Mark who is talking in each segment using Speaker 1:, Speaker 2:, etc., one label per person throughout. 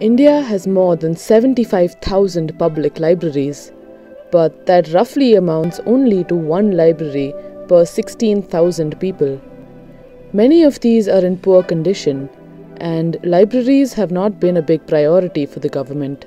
Speaker 1: India has more than 75,000 public libraries, but that roughly amounts only to one library per 16,000 people. Many of these are in poor condition, and libraries have not been a big priority for the government.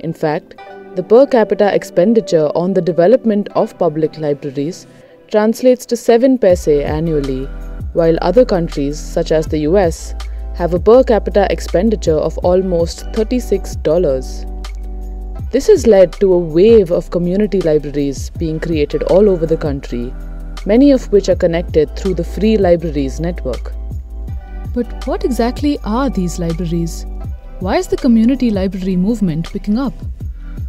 Speaker 1: In fact, the per capita expenditure on the development of public libraries translates to 7 paise annually, while other countries, such as the US, have a per capita expenditure of almost $36. This has led to a wave of community libraries being created all over the country, many of which are connected through the Free Libraries network.
Speaker 2: But what exactly are these libraries? Why is the community library movement picking up?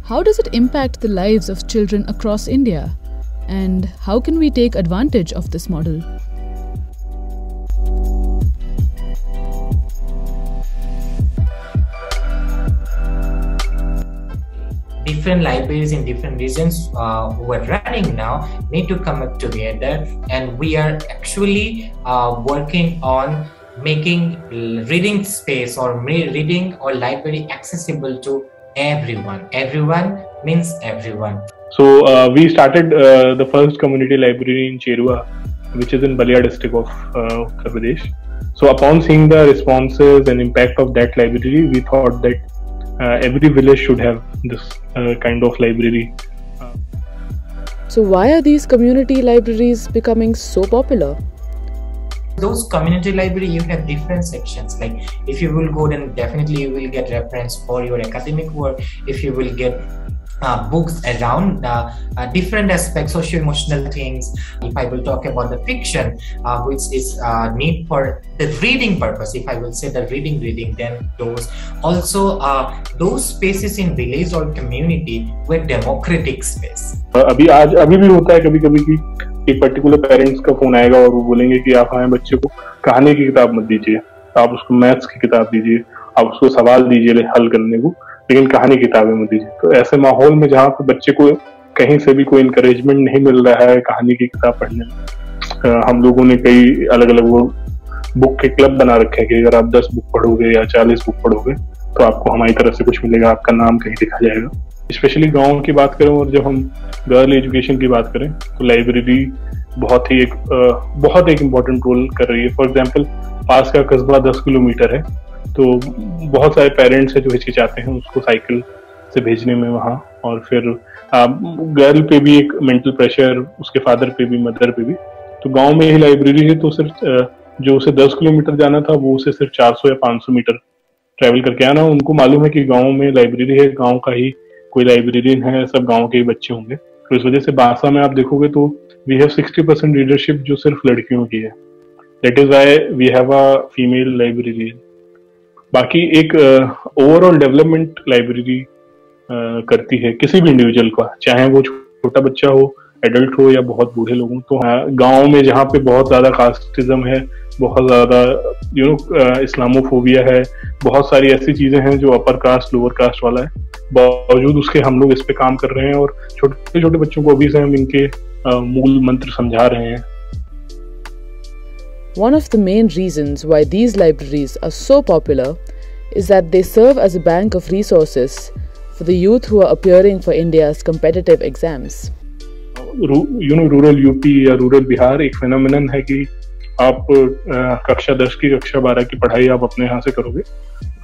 Speaker 2: How does it impact the lives of children across India? And how can we take advantage of this model?
Speaker 3: Different libraries in different regions uh, who are running now need to come up together. And we are actually uh, working on making reading space or reading or library accessible to everyone. Everyone means everyone.
Speaker 4: So uh, we started uh, the first community library in cherua which is in balia district of uh, uttar pradesh. So upon seeing the responses and impact of that library we thought that every village should have this uh, kind of library.
Speaker 1: So, why are these community libraries becoming so popular?
Speaker 3: those community library you have different sections like if you will go then definitely you will get reference for your academic work if you will get uh, books around uh, uh, different aspects, social emotional things. If I will talk about the fiction, uh, which is uh, need for the reading purpose, if I will say the reading, reading, then those also uh, those spaces in village or community were democratic space.
Speaker 4: अभी आज अभी भी होता है कभी कभी कि एक पर्टिकुलर पेरेंट्स का फ़ोन आएगा और वो बोलेंगे कि आप हमारे बच्चे को कहानी की किताब मत दीजिए आप उसको मैथ्स की किताब दीजिए आप उसको सवाल दीजिए हल करने को लेकिन कहानी किताबें मत दीजिए तो ऐसे माहौल में जहाँ पे बच्चे को कहीं से भी कोई इंकरेजमेंट नहीं मिल रहा है कहानी की किताब पढ़ने में हम लोगों ने कई अलग अलग वो बुक के क्लब बना रखे हैं कि अगर आप दस बुक पढ़ोगे या चालीस बुक पढ़ोगे तो आपको हमारी तरफ़ से कुछ मिलेगा, आपका नाम कहीं लिखा जाएगा। स्पेशली गाँव की बात करें और जब हम गर्ल एजुकेशन की बात करें तो लाइब्रेरी बहुत ही एक बहुत एक इम्पोर्टेंट रोल कर रही है। फॉर एग्ज़ाम्पल पास का कस्बा दस किलोमीटर है तो बहुत सारे पेरेंट्स हैं जो हिचकिचाते हैं उसको साइकिल से भेजने में वहाँ। और फिर गर्ल पे भी एक मेंटल प्रेशर उसके फादर पे भी मदर पे भी। तो गाँव में ही लाइब्रेरी है तो सिर्फ़ जो उसे दस किलोमीटर जाना था, वो उसे सिर्फ़ चार सौ या पाँच सौ मीटर ट्रैवल करके आना। उनको मालूम है कि गाँव में लाइब्रेरी है, गाँव का ही कोई लाइब्रेरियन है, सब गाँव के ही बच्चे होंगे। तो इस वजह से बांसा में आप देखोगे तो we have sixty percent leadership जो सिर्फ़ लड़कियों की है। That is why we have a female librarian बाकी एक ओवरऑल डेवलपमेंट लाइब्रेरी करती है किसी भी इंडिविजुअल का, चाहे वो छोटा बच्चा हो एडल्ट हो या बहुत बूढ़े लोग तो हाँ गाँव में जहाँ पे बहुत ज़्यादा कास्टिज्म है, बहुत ज़्यादा यू नो इस्लामोफोबिया है, बहुत सारी ऐसी चीज़ें हैं जो अपर कास्ट लोअर कास्ट वाला है, बावजूद उसके हम लोग इस पे काम कर रहे हैं और छोटे छोटे बच्चों को अभी से हम इनके मूल मंत्र समझा रहे हैं।
Speaker 1: One of the main reasons why these libraries are so popular is that they serve as a bank of resources for the youth who are appearing for India's competitive exams.
Speaker 4: You know, rural UP या rural Bihar एक phenomenon है कि आप कक्षा दस की कक्षा बारह की पढ़ाई आप अपने यहाँ से करोगे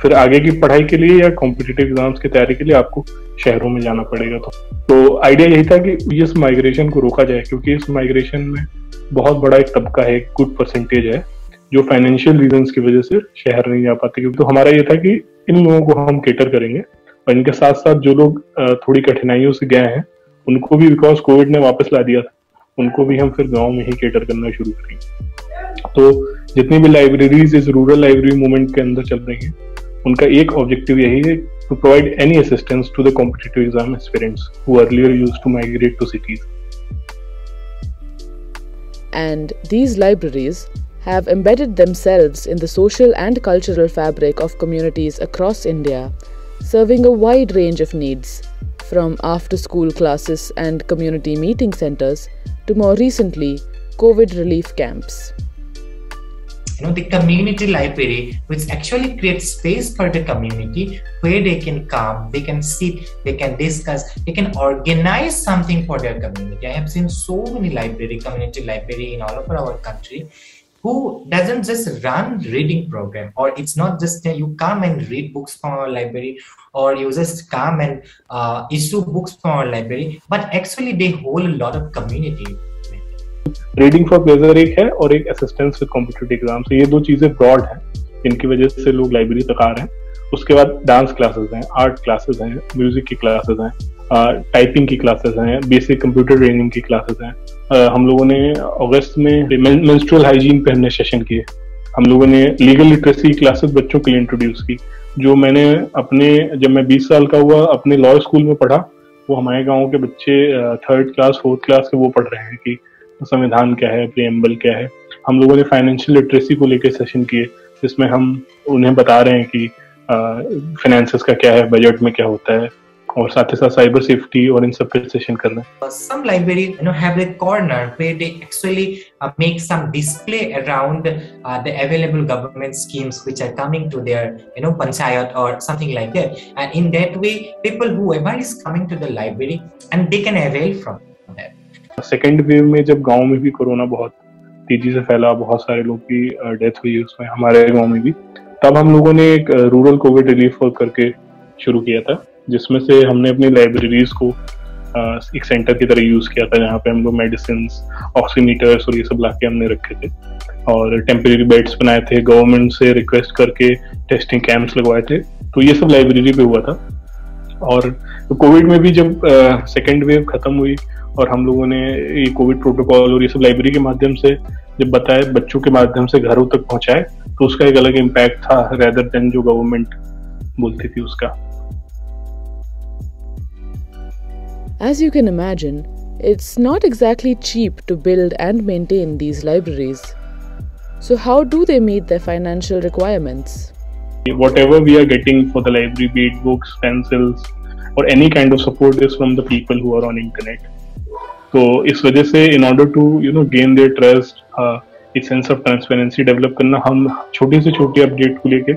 Speaker 4: फिर आगे की पढ़ाई के लिए या कॉम्पिटेटिव एग्जाम्स की तैयारी के लिए आपको शहरों में जाना पड़ेगा तो तो आइडिया यही था कि इस माइग्रेशन को रोका जाए क्योंकि इस माइग्रेशन में बहुत बड़ा एक तबका है गुड परसेंटेज है, जो फाइनेंशियल रीजन की वजह से शहर नहीं जा पाते। क्योंकि तो हमारा ये था कि इन लोगों को हम केटर करेंगे और इनके साथ साथ जो लोग थोड़ी कठिनाइयों से गए हैं, उनको भी बिकॉज़ कोविड ने वापस ला दिया था, उनको भी हम फिर गाँव में ही केटर करना शुरू करेंगे। तो जितनी भी लाइब्रेरीज इस रूरल लाइब्रेरी मूवमेंट के अंदर चल रही हैं, उनका एक ऑब्जेक्टिव यही है to provide any assistance to the competitive exam aspirants who earlier used to cities
Speaker 1: and these libraries have embedded themselves in the social and cultural fabric of communities across India, serving a wide range of needs, from after school classes and community meeting centers to more recently, COVID relief camps.
Speaker 3: You know the community library which actually creates space for the community where they can come they can sit they can discuss they can organize something for their community. I have seen so many library community library in all over our country who doesn't just run reading program or it's not just you come and read books from our library or you just come and uh, issue books from our library but actually they hold a lot of community
Speaker 4: reading for pleasure एक है और एक assistance with competitive exam ये दो चीज़ें broad हैं जिनकी वजह से लोग लाइब्रेरी तक आ रहे हैं। उसके बाद डांस क्लासेस हैं आर्ट क्लासेस हैं म्यूज़िक की क्लासेस हैं टाइपिंग की क्लासेस हैं बेसिक कंप्यूटर ट्रेनिंग की क्लासेस हैं। हम लोगों ने अगस्त में मेंस्ट्रुअल हाइजीन पे हमने सेशन किए। हम लोगों ने लीगल लिटरेसी क्लासेस बच्चों के लिए इंट्रोड्यूस की। जो मैंने अपने, जब मैं 20 साल का हुआ, अपने लॉ स्कूल में पढ़ा, वो हमारे गाँव के बच्चे थर्ड क्लास फोर्थ क्लास के वो पढ़ रहे हैं कि संविधान क्या है प्रियम्बल क्या है हम लोगों ने फाइनेंशियल लिटरेसी को लेकर सेशन किए जिसमें हम उन्हें बता रहे हैं कि फाइनेंसेस का क्या है बजट में क्या होता है और साथ ही साथ साइबर सेफ्टी और इन सब पे सेशन कर रहे हैं
Speaker 3: you know have a corner where they actually uh, make some display around uh, the available government schemes which are coming to their you know panchayat or something like that and in that way people whoever is coming to the library and they can avail from that
Speaker 4: second wave में जब गाँव में भी corona बहुत तेज़ी से फैला, बहुत सारे लोग की डेथ हुई उसमें, हमारे गाँव में भी, तब हम लोगों ने एक रूरल कोविड रिलीफ वर्क करके शुरू किया था, जिसमें से हमने अपनी लाइब्रेरीज को एक सेंटर की तरह यूज़ किया था, जहाँ पे हम लोग मेडिसिन ऑक्सीमीटर्स और ये सब लाके हमने रखे थे। और टेम्परेरी बेड्स बनाए थे गवर्नमेंट से रिक्वेस्ट करके टेस्टिंग कैंप्स लगवाए थे तो ये सब लाइब्रेरी पे हुआ था। और कोविड में भी जब सेकेंड वेव खत्म हुई और हम लोगों ने ये कोविड प्रोटोकॉल और ये सब लाइब्रेरी के माध्यम से जब बताए बच्चों के माध्यम से घरों तक पहुँचाए तो उसका एक अलग इम्पैक्ट था रेदर देन जो गवर्नमेंट बोलती थी उसका
Speaker 1: As you can imagine, it's not exactly cheap to build and maintain these libraries. So, how do they meet their financial requirements?
Speaker 4: Whatever we are getting for the library, be it books, pencils, or any kind of support is from the people who are on internet. तो इस वजह से in order to you know gain their trust एक sense of transparency develop करना, हम छोटी से छोटी अपडेट को लेके,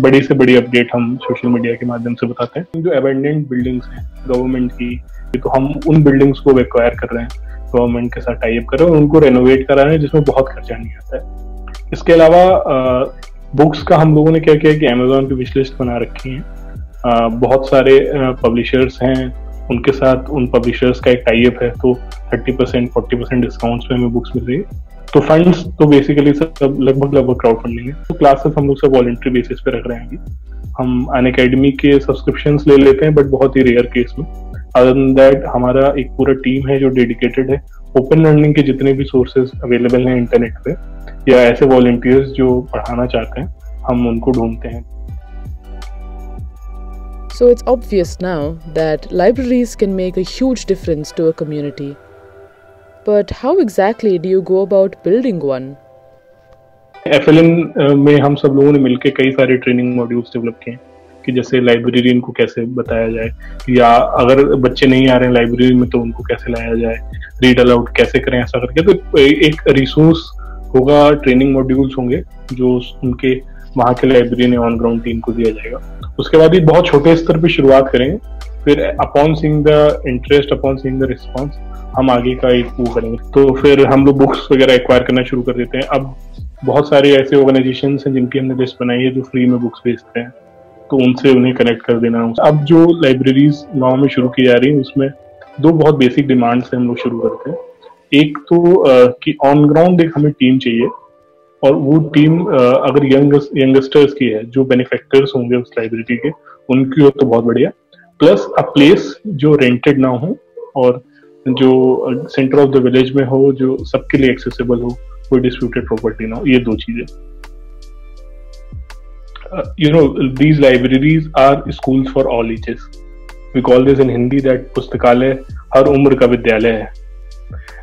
Speaker 4: बड़ी से बड़ी अपडेट हम सोशल मीडिया के माध्यम से बताते हैं। जो अबेंडेंट बिल्डिंग्स हैं गवर्नमेंट की तो हम उन बिल्डिंग्स को एक्वायर कर रहे हैं गवर्नमेंट के साथ टाइप कर रहे हैं और उनको रेनोवेट करा रहे हैं, जिसमें बहुत खर्चा नहीं आता है। इसके अलावा बुक्स का हम लोगों ने क्या किया कि अमेजोन की विश लिस्ट बना रखी है। बहुत सारे पब्लिशर्स हैं उनके साथ उन पब्लिशर्स का एक टाइप है तो thirty percent forty percent discounts में हमें बुक्स मिल रही है। तो फंड्स तो बेसिकली सब लगभग लगभग क्राउड फंडिंग है। तो क्लासेस हम लोग सब वॉलेंट्री बेसिस पे रख रहे हैं हम अन अकेडमी के सब्सक्रिप्शन ले लेते हैं बट बहुत ही रेयर केस में। अदर देन दैट हमारा एक पूरा टीम है जो डेडिकेटेड है। ओपन लर्निंग के जितने भी सोर्सेज अवेलेबल हैं इंटरनेट पे, या ऐसे वॉलेंटियर्स जो पढ़ाना चाहते हैं, हम उनको ढूंढते हैं।
Speaker 1: So it's obvious now that libraries can make a huge difference to a community. But how exactly do you go about building one?
Speaker 4: FLN में हम सब लोगों ने मिलकर कई सारे ट्रेनिंग मॉड्यूल्स डेवलप किए कि जैसे लाइब्रेरियन को कैसे बताया जाए या अगर बच्चे नहीं आ रहे हैं लाइब्रेरी में तो उनको कैसे लाया जाए रीड अलाउड कैसे करें, ऐसा करके तो एक रिसोर्स होगा ट्रेनिंग मॉड्यूल्स होंगे जो उनके, वहाँ के लाइब्रेरियन ऑन ग्राउंड टीम को दिया जाएगा उसके बाद ही बहुत छोटे स्तर पे शुरुआत करेंगे। फिर upon seeing the interest upon seeing the response हम आगे का एक वो करेंगे। तो फिर हम लोग बुक्स वगैरह एक्वायर करना शुरू कर देते हैं। अब बहुत सारे ऐसे ऑर्गेनाइजेशन हैं जिनकी हमने लिस्ट बनाई है जो फ्री में बुक्स बेचते हैं। तो उनसे उन्हें कनेक्ट कर देना। अब जो लाइब्रेरीज गाँव में शुरू की जा रही है, उसमें दो बहुत बेसिक डिमांड से हम लोग शुरू करते हैं। एक तो कि ऑन ग्राउंड एक हमें टीम चाहिए। और वो टीम अगर यंगस्टर्स की है, जो बेनिफेक्टर्स होंगे उस लाइब्रेरी के, उनकी हो तो बहुत बढ़िया। प्लस अ प्लेस जो रेंटेड ना हो और जो सेंटर ऑफ़ द विलेज में हो, जो सबके लिए एक्सेसिबल हो, कोई डिस्प्यूटेड प्रॉपर्टी ना हो, ये दो चीज़ें। You know these libraries are school for all ages we call this in Hindi that पुस्तकालय हर उम्र का विद्यालय है।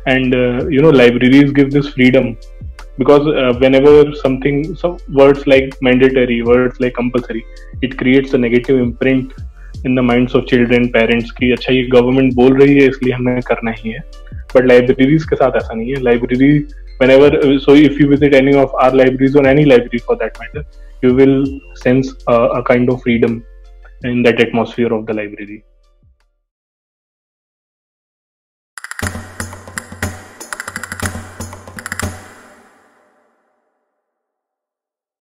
Speaker 4: And you know libraries give this freedom because uh, whenever something some words like mandatory words like compulsory it creates a negative imprint in the minds of children parents की अच्छा ये government बोल रही है इसलिए हमें करना ही है बट लाइब्रेरीज के साथ ऐसा नहीं है library whenever so if you visit any of our libraries or any library for that matter you will sense a, a kind of freedom in that atmosphere of the library